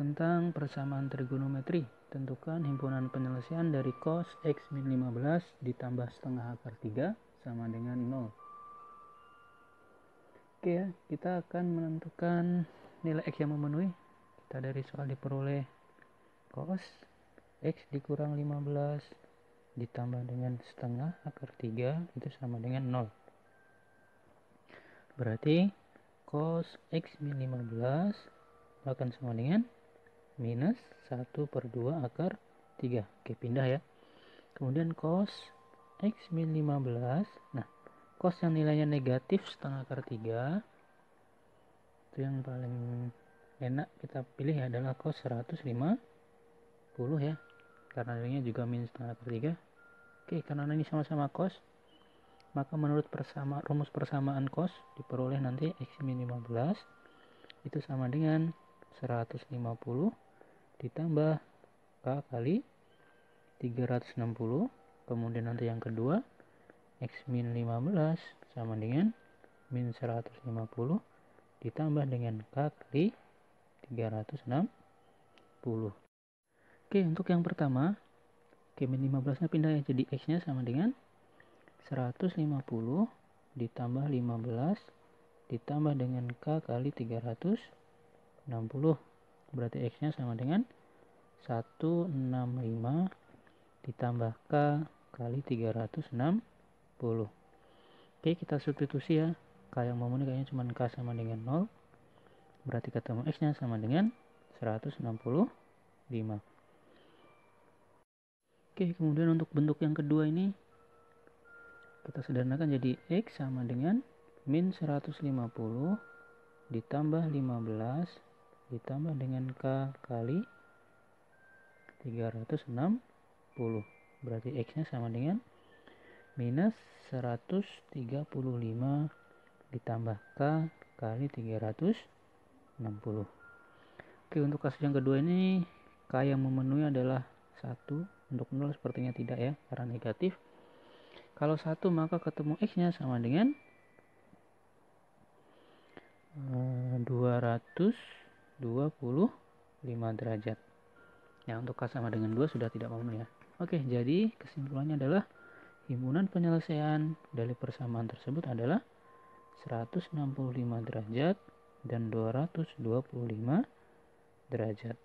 Tentang persamaan trigonometri, tentukan himpunan penyelesaian dari cos x min 15 ditambah setengah akar 3 sama dengan 0. Oke ya, kita akan menentukan nilai x yang memenuhi. Kita dari soal diperoleh cos x dikurang 15 ditambah dengan setengah akar 3 itu sama dengan 0. Berarti cos x min 15 akan sama dengan minus 1 per 2 akar 3 oke pindah ya. Kemudian cos x min 15 nah cos yang nilainya negatif setengah akar 3 itu yang paling enak kita pilih ya adalah cos 150 ya. Karena nilainya juga min setengah akar 3 oke karena ini sama-sama cos maka menurut persama rumus persamaan cos diperoleh nanti x min 15 itu sama dengan 150 ditambah K kali 360 kemudian nanti yang kedua X min 15 sama dengan min 150 ditambah dengan K kali 360 Oke untuk yang pertama K min 15 nya pindah ya jadi X nya sama dengan 150 ditambah 15 ditambah dengan K kali 360 berarti X nya sama dengan 165 ditambah K kali 360 Oke kita substitusi ya. K yang memenuhi kayaknya cuma K sama dengan 0 berarti ketemu X nya sama dengan 165 Oke kemudian untuk bentuk yang kedua ini kita sederhanakan jadi X sama dengan min 150 ditambah 15 ditambah dengan K kali 360 berarti X nya sama dengan minus 135 ditambah K kali 360 Oke untuk kasus yang kedua ini K yang memenuhi adalah 1 untuk 0 sepertinya tidak ya karena negatif. Kalau 1 maka ketemu X nya sama dengan 200 25 derajat. Ya untuk K sama dengan 2 sudah tidak memenuhi ya. Oke jadi kesimpulannya adalah himpunan penyelesaian dari persamaan tersebut adalah 165 derajat dan 225 derajat